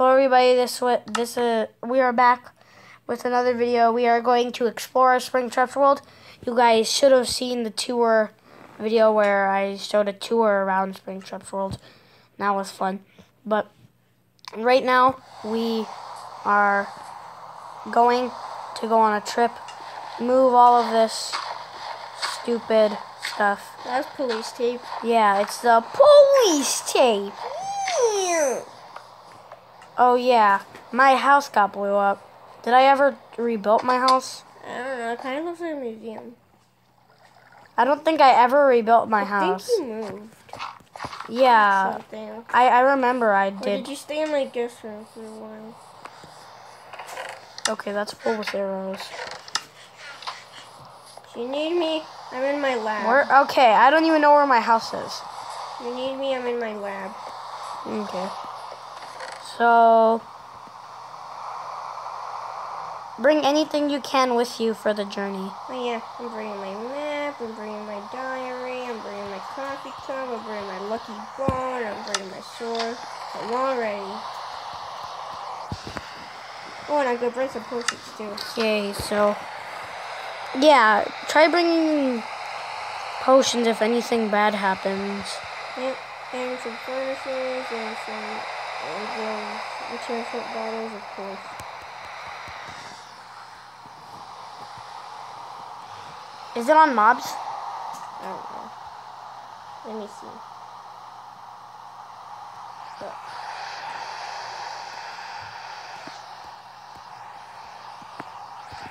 Hello everybody, this this uh, we are back with another video. We are going to explore Springtrap's world. You guys should have seen the tour video where I showed a tour around Springtrap's world. That was fun. But right now we are going to go on a trip, move all of this stupid stuff. That's police tape. Yeah, it's the police tape. Oh yeah, my house got blew up. Did I ever rebuild my house? I don't know. It kind of looks like a museum. I don't think I ever rebuilt my I house. I think you moved Yeah, something. I, I remember I Or did. did you stay in my guest room for a while? Okay, that's full with arrows. You need me, I'm in my lab. Where? Okay, I don't even know where my house is. You need me, I'm in my lab. Okay. So, bring anything you can with you for the journey. Oh yeah, I'm bringing my map, I'm bringing my diary, I'm bringing my coffee cup, I'm bringing my lucky bone, I'm bringing my sword. I'm all ready. Oh, and I'm gonna bring some potions too. Okay, so yeah, try bringing potions if anything bad happens. Yep, and some furnaces and some and those enchantment bottles, of course. Is it on mobs? I don't know. Let me see. Look.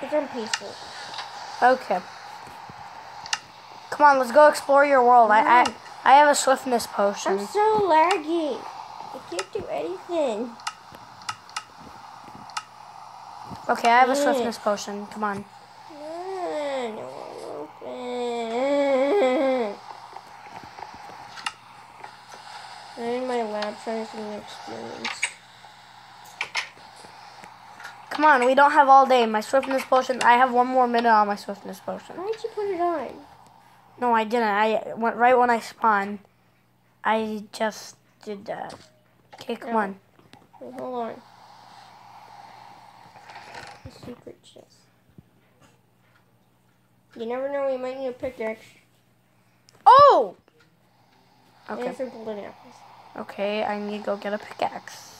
It's on peaceful. Okay. Come on, let's go explore your world. I I, I have a swiftness potion. I'm so laggy. I can't do anything. Okay, I have a swiftness potion. Come on. I'm in my lab trying some experience. Come on, we don't have all day. My swiftness potion. I have one more minute on my swiftness potion. Why did you put it on? No, I didn't. I went right when I spawned. I just did that. Okay, come on. Wait, hold on. The secret chest. You never know, we might need a pickaxe. Oh. Okay. And some golden apples. Okay, I need to go get a pickaxe.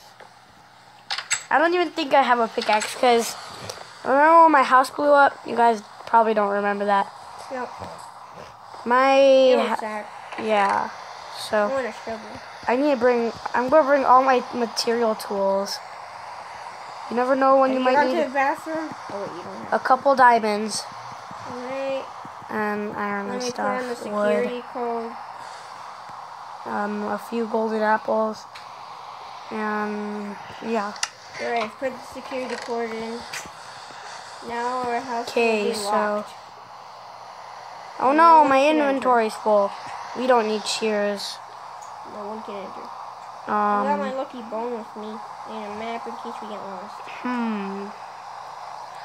I don't even think I have a pickaxe because remember when my house blew up? You guys probably don't remember that. Yep. My You ha- want that? yeah. I So want a shovel. I need to bring. I'm gonna bring all my material tools. You never know when you might need to the bathroom? Oh, wait, you don't a couple diamonds Alright. and iron and stuff. Wood, code. um, a few golden apples, and yeah. Alright, put the security cord in. Now our house Okay, so. Oh No my inventory's full. We don't need shears. No one can enter. I got my Um, lucky bone with me and a map in case we get lost. hmm.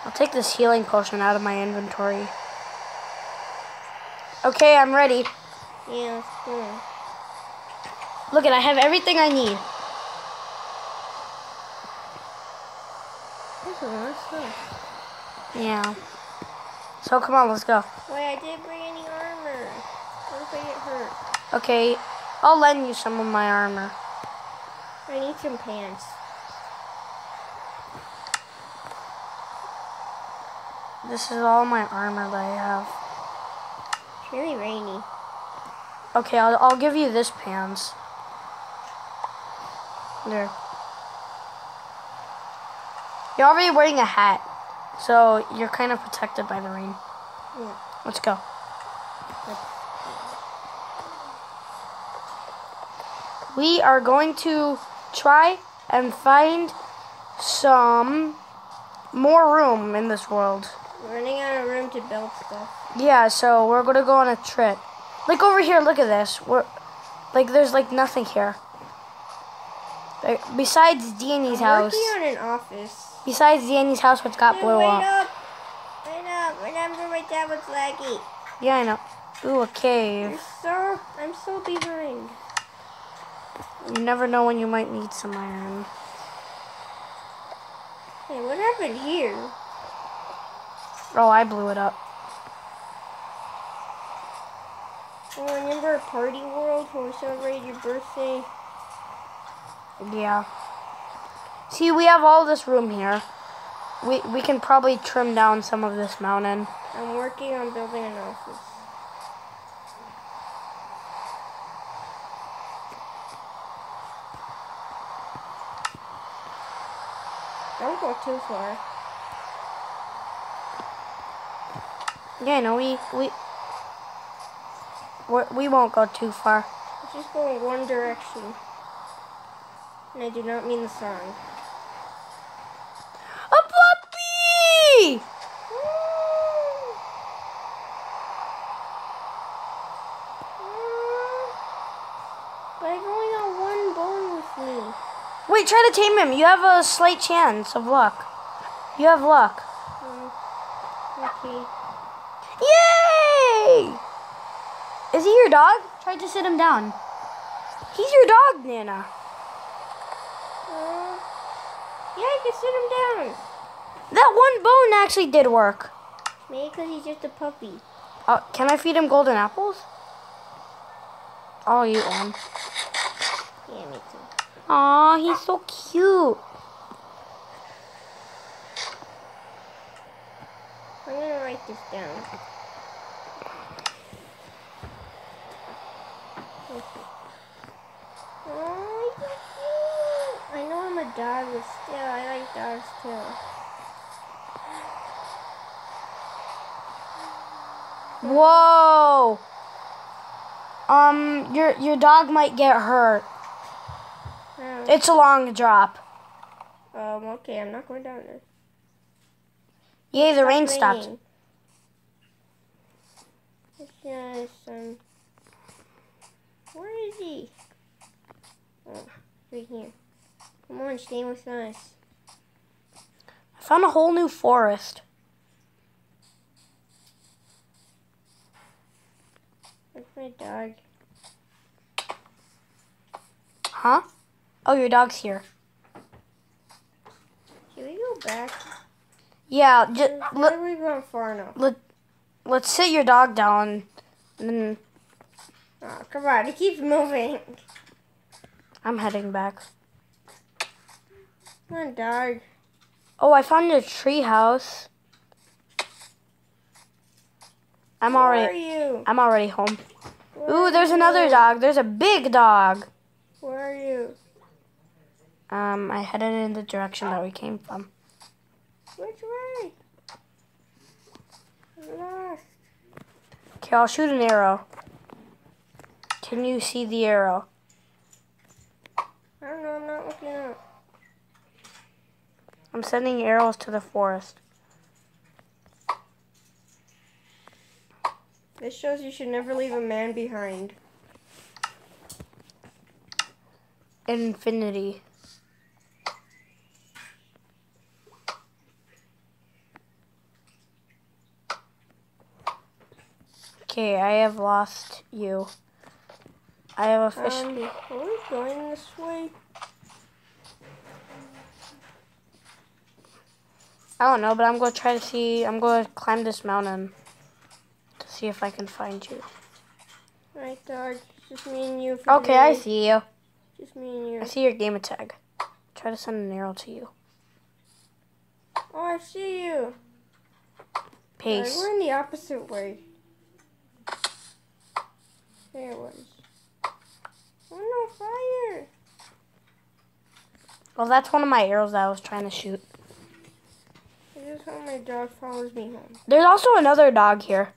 I'll take this healing potion out of my inventory. Okay, I'm ready. Yeah, let's go. Look at, I have everything I need. Lot of stuff. Yeah. So come on, let's go. Wait, I didn't bring any armor. What if I get hurt? Okay, I'll lend you some of my armor. I need some pants. This is all my armor that I have. It's really rainy. Okay, I'll, I'll give you this pants. There. You're already wearing a hat, so you're kind of protected by the rain. Yeah. Let's go. We are going to try and find some more room in this world. We're running out of room to build stuff. Yeah, so we're gonna go on a trip. Like over here, look at this. We're like there's like nothing here. Like, besides Danny's I'm house. working on an office. Besides Danny's house, which got Dude, blew wait up. up! Wait up! Remember my tablet's laggy. Yeah, I know. Ooh, a cave. You're so I'm so behind. You never know when you might need some iron. Hey, what happened here? Oh, I blew it up. Oh, remember Party World when we celebrated your birthday? Yeah. See, we have all this room here. We we can probably trim down some of this mountain. I'm working on building an office. Don't go too far. Yeah, no, we we we're, we won't go too far. Just go in one direction. And I do not mean the song. A puppy! But I've only got one bone with me. Wait, try to tame him. You have a slight chance of luck. You have luck. Um, okay. Yay! Is he your dog? Try to sit him down. He's your dog, Nana. Uh, yeah, I can sit him down. That one bone actually did work. Maybe because he's just a puppy. Uh, can I feed him golden apples? I'll eat one. Yeah, me too. Aw, he's so cute. I'm gonna write this down. Oh, he's so cute. I know I'm a dog, but still, I like dogs too. Whoa. Um, your your dog might get hurt. Oh, It's a long drop. um, okay, I'm not going down there. Yay, the rain Stop stopped. It's just, um, where is he? Oh, right here. Come on, stay with us. I found a whole new forest. Where's my dog? Huh? Oh, your dog's here. Should we go back? Yeah, just Why let, we gone far enough? let, let's sit your dog down. And then Oh, come on, he keeps moving. I'm heading back. Come on, dog. Oh, I found a tree house. I'm Where are already you? I'm already home. Where Ooh, there's another you? dog. There's a big dog. Where are you? Um, I headed in the direction that we came from. Which way? I'm lost. Okay, I'll shoot an arrow. Can you see the arrow? I don't know, I'm not looking up. I'm sending arrows to the forest. This shows you should never leave a man behind. Infinity. Okay, I have lost you. I have a fish. Um, are we going this way? I don't know, but I'm going to try to see. I'm going to climb this mountain to see if I can find you. Right, dog. Just me and you. Okay, I see you. Just me and you. I see your gamer tag. Try to send an arrow to you. Oh, I see you. Peace. we're in the opposite way. There it was. Oh no, fire! Well, that's one of my arrows that I was trying to shoot. I just hope my dog follows me home. There's also another dog here.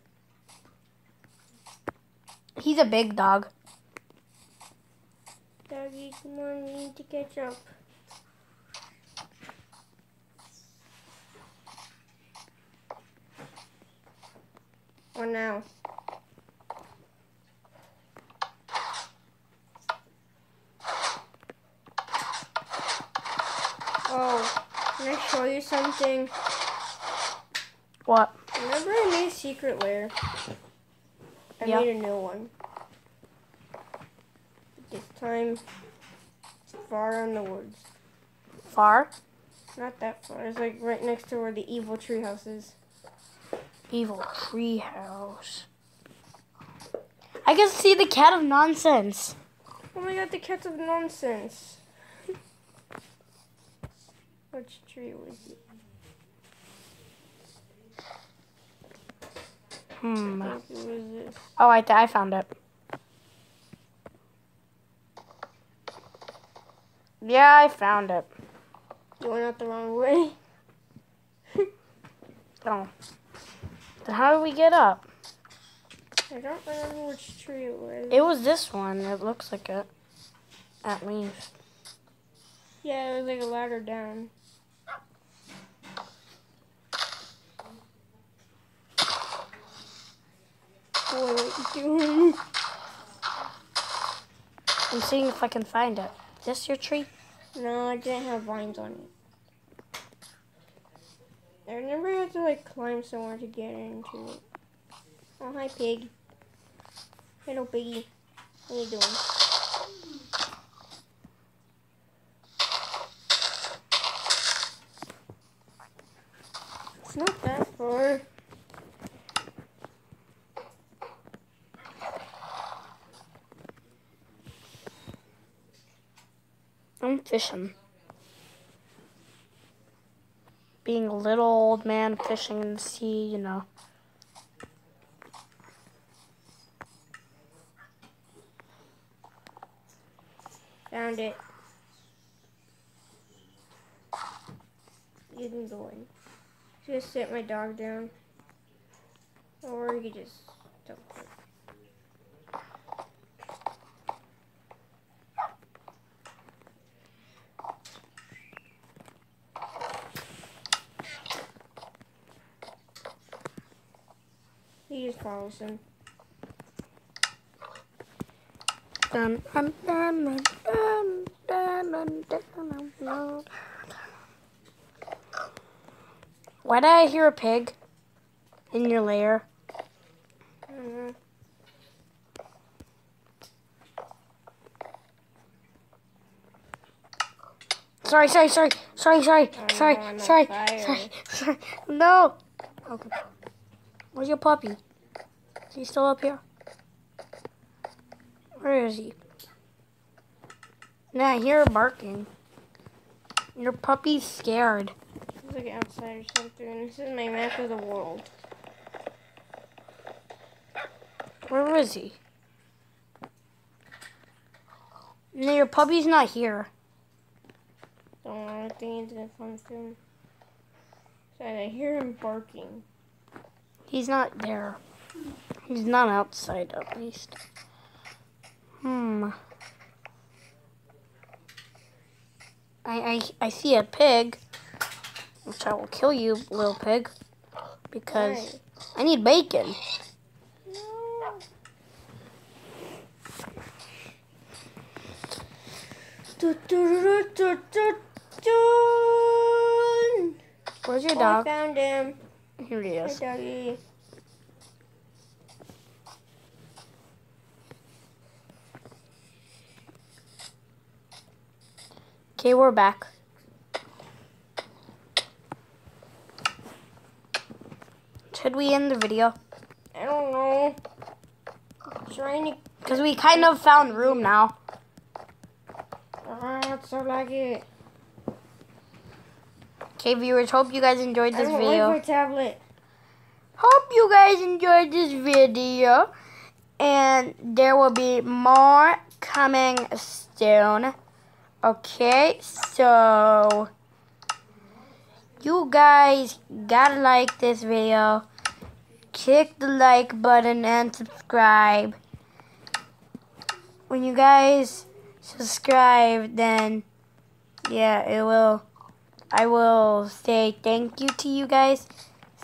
He's a big dog. Doggy, come on, you need to catch up. Oh, what now? Oh, can I show you something? What? Remember I made a secret lair? I Yeah. made a new one. This time, far in the woods. Far? Not that far. It's like right next to where the evil tree house is. Evil treehouse. I can see the cat of nonsense. Oh my god, the cat of nonsense. Which tree was it? Hmm. I it. Oh, I, I found it. Yeah, I found it. You went out the wrong way. Oh. Then how do we get up? I don't remember which tree it was. It was this one. It looks like it. At least. Yeah, it was like a ladder down. Boy, what you doing? I'm seeing if I can find it. Is this your tree? No, I didn't have vines on it. I remember I had to like climb somewhere to get into it. Oh, hi, pig. Hello, piggy. What are you doing? Not that far. I'm fishing. Being a little old man fishing in the sea, you know. Found it. You can go in. Just sit my dog down. Or you could just it. He just follows him. Dun, dun, dun, dun, dun, dun, dun, dun, dun, dun. Why did I hear a pig in your lair? Sorry, sorry, sorry, sorry, sorry, Oh, sorry, on sorry, sorry, sorry. No. Okay. Where's your puppy? Is he still up here? Where is he? Nah, I hear barking. Your puppy's scared. Like outside or something. This is my map of the world. Where is he? No, your puppy's not here. Don't know, I think he's gonna come soon. So I hear him barking. He's not there. He's not outside, at least. Hmm. I, I, I see a pig, which I will kill you, little pig, because I need bacon. No. Where's your Oh, I dog? found him. Here he is. doggy. Okay, we're back. Should we end the video? I don't know. I'm trying to. Because we kind of found room now. Ah, it's so laggy. Okay, viewers, hope you guys enjoyed I this don't video. like my tablet. Hope you guys enjoyed this video. And there will be more coming soon. Okay, so you guys gotta like this video click the like button and subscribe. When you guys subscribe, then yeah, it will. I will say thank you to you guys.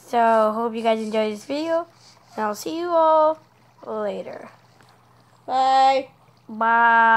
So, hope you guys enjoyed this video. And I'll see you all later. Bye. Bye.